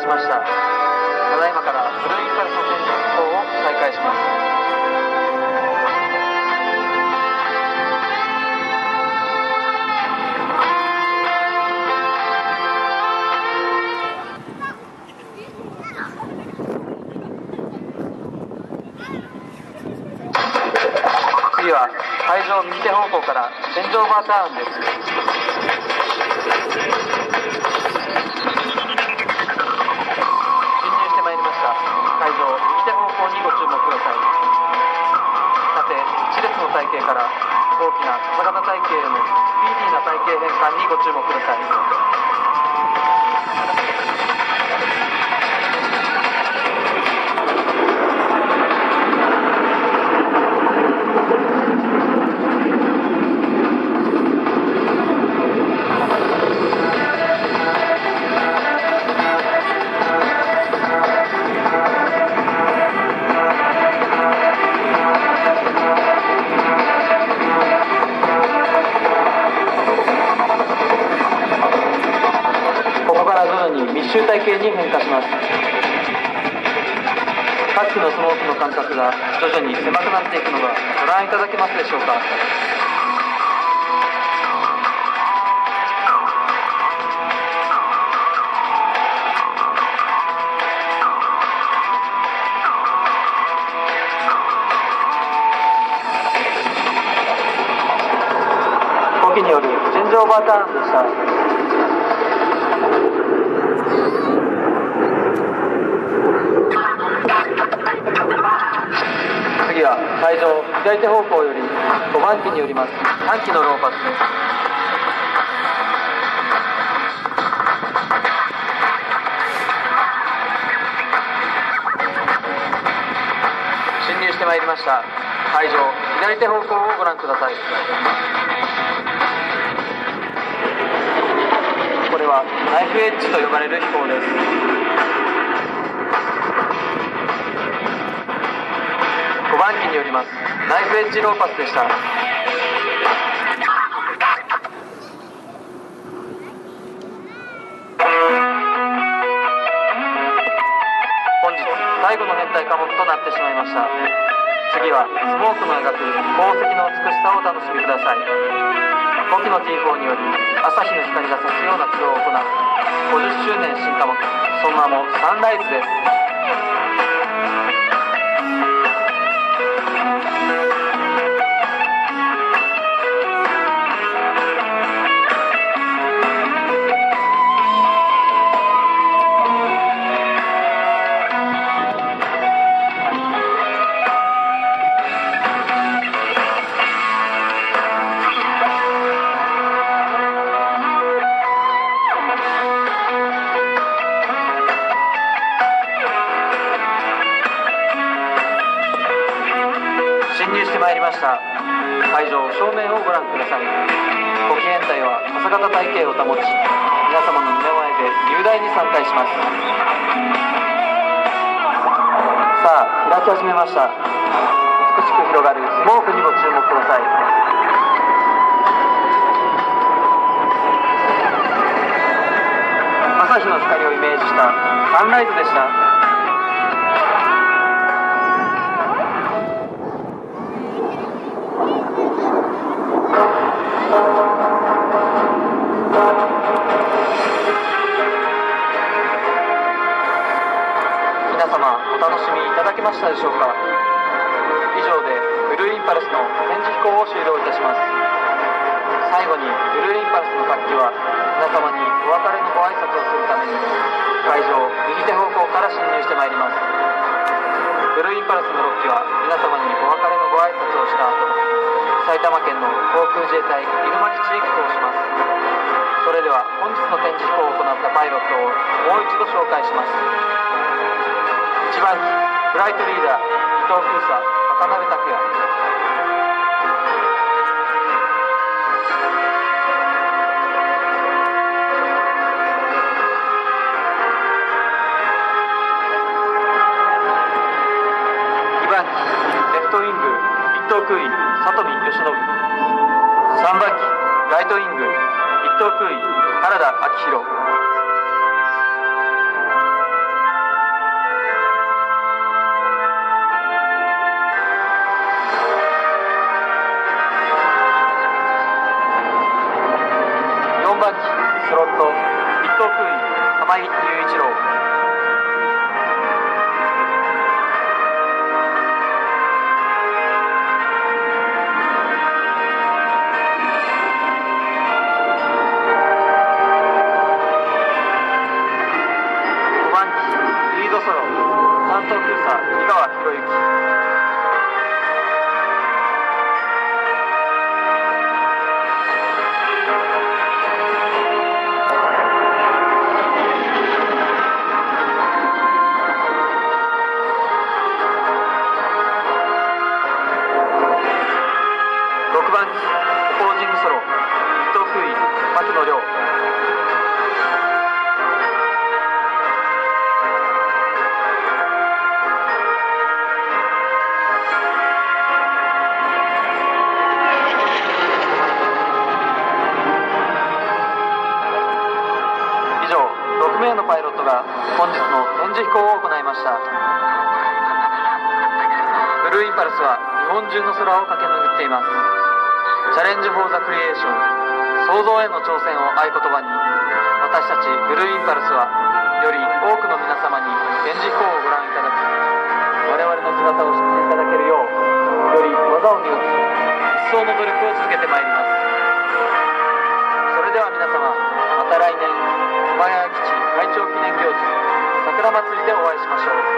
しました。ただいまからブルーインパルスの展示飛行を再開します。次は会場右手方向からチェンジオーバーターンです。換にご注目く々に密集体系に変化します。各機のスモークの間隔が徐々に狭くなっていくのがご覧いただけますでしょうか。後期によるチェンジオーバターンでした。手方向より5番機によります。短期のローパスです。進入してまいりました。会場左手方向をご覧ください。これはナイフエッジと呼ばれる飛行です。5番機によります。ナイフエッジローパスでした。本日最後の編隊貨物となってしまいました。次はスモークの描く宝石の美しさをお楽しみください。5機の T4 により朝日の光が差すような軌道を行う。50周年新科目その名もサンライズです。ました。会場正面をご覧ください。ご機編隊は朝型体系を保ち皆様の目の前で雄大に参拝します。さあ開き始めました。美しく広がるスモークにご注目ください。朝日の光をイメージしたサンライズでした。しみいただけましたでしょうか。以上でブルーインパルスの展示飛行を終了いたします。最後にブルーインパルスの楽器は皆様にお別れのご挨拶をするために会場右手方向から進入してまいります。ブルーインパルスの6機は皆様にお別れのご挨拶をした後埼玉県の航空自衛隊入間基地へ帰港します。それでは本日の展示飛行を行ったパイロットをもう一度紹介します。1番機フライトリーダー伊藤空佐渡辺拓也。2番機レフトウィング一等空尉里見義信。3番機ライトウィング一等空尉原田昭弘。井雄一郎5番機リードソロ。三等空佐井川博之。本日の展示飛行を行いました。ブルーインパルスは日本中の空を駆け巡っています。チャレンジ・フォー・ザ・クリエーション。創造への挑戦を合言葉に私たちブルーインパルスはより多くの皆様に展示飛行をご覧いただき我々の姿を知っていただけるようより技を磨き一層の努力を続けてまいります。また